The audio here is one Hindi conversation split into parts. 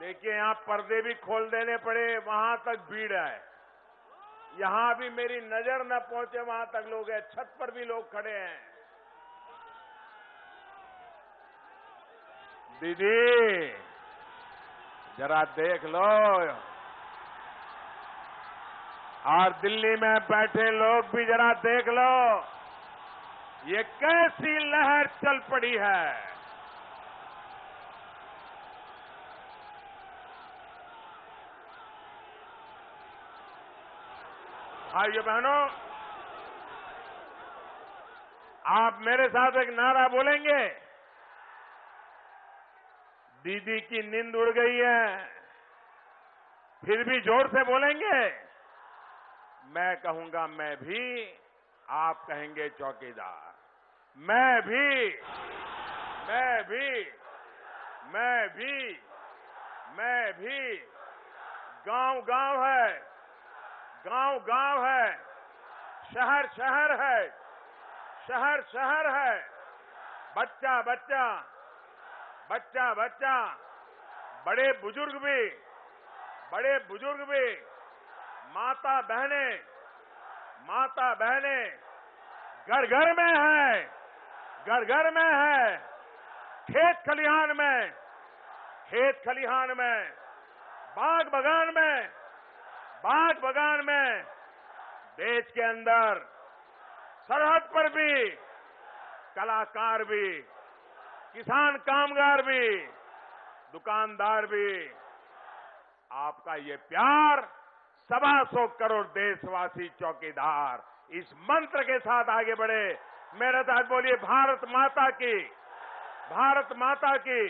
देखिए, यहाँ पर्दे भी खोल देने पड़े, वहाँ तक भीड़ है। यहाँ भी मेरी नज़र न पहुँचे, वहाँ तक लोग हैं। छत पर भी लोग खड़े हैं। दीदी, जरा देख लो। और दिल्ली में बैठे लोग भी जरा देख लो। ये कैसी लहर चल पड़ी है। भाइयों बहनों, आप मेरे साथ एक नारा बोलेंगे। दीदी की नींद उड़ गई है, फिर भी ज़ोर से बोलेंगे। मैं कहूँगा, मैं भी, आप कहेंगे चौकीदार। मैं भी मैं भी मैं भी मैं भी। गाँव गाँव है गाँव गाँव है। शहर शहर है। शहर शहर है। बच्चा बच्चा बच्चा बच्चा बड़े बुज़ुर्ग भी, बड़े बुज़ुर्ग भी माता बहने माता बहने घर घर में है घर घर में है, खेत खलिहान में, खेत खलिहान में बाग बगान में बाग बगान में, देश के अंदर, सरहद पर भी, कलाकार भी, किसान कामगार भी, दुकानदार भी। आपका ये प्यार सवा सौ करोड़ देशवासी चौकीदार इस मंत्र के साथ आगे बढ़े। मेरे साथ बोलिए, भारत माता की, भारत माता की,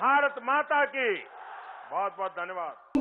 भारत माता की। बहुत बहुत धन्यवाद।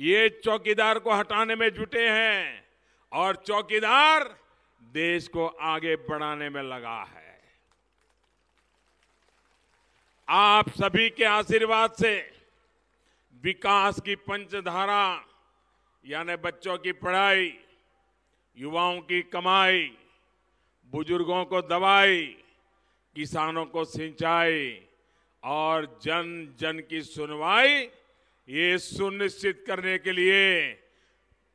ये चौकीदार को हटाने में जुटे हैं और चौकीदार देश को आगे बढ़ाने में लगा है। आप सभी के आशीर्वाद से विकास की पंचधारा, यानी बच्चों की पढ़ाई, युवाओं की कमाई, बुज़ुर्गों को दवाई, किसानों को सिंचाई और जन जन की सुनवाई ये सुनिश्चित करने के लिए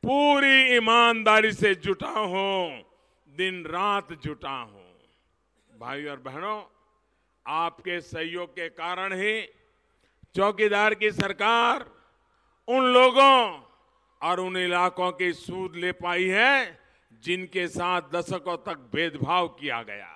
पूरी ईमानदारी से जुटा हूँ, दिन रात जुटा हूँ। भाई और बहनों, आपके सहयोग के कारण ही चौकीदार की सरकार उन लोगों और उन इलाकों की सूद ले पाई है, जिनके साथ दशकों तक भेदभाव किया गया।